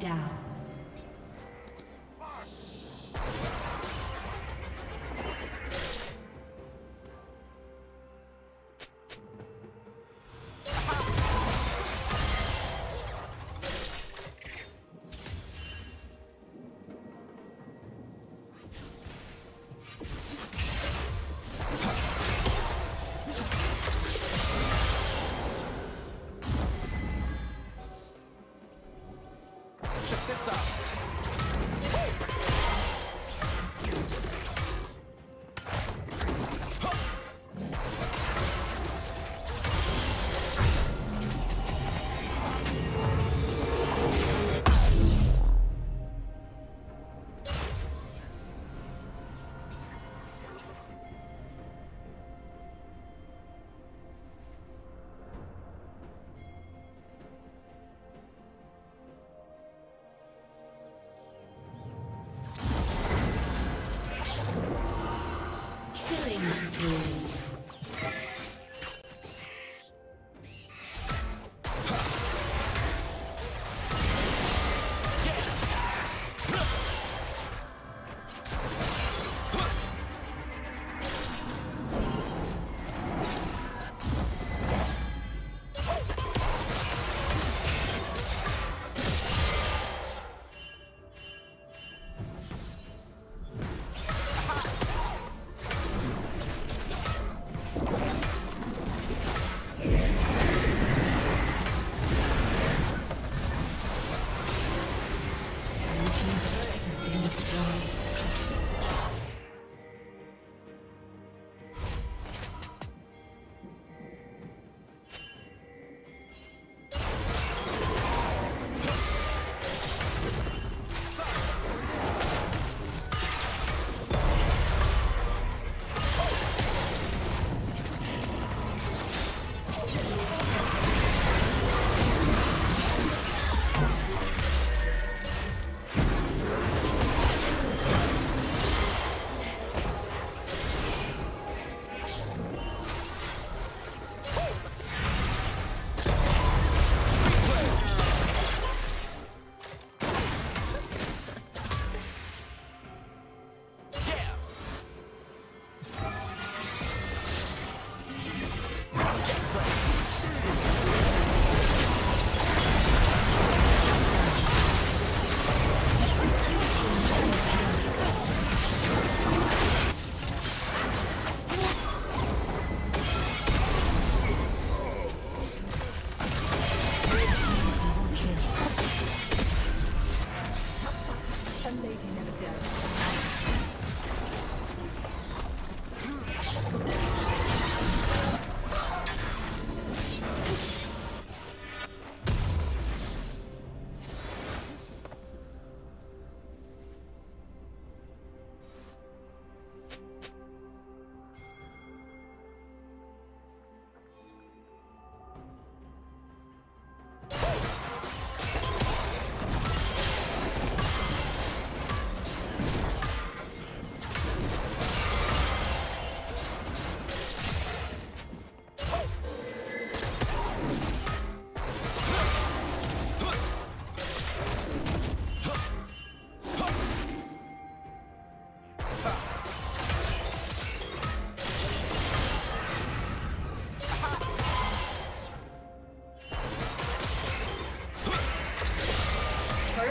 down.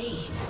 ace.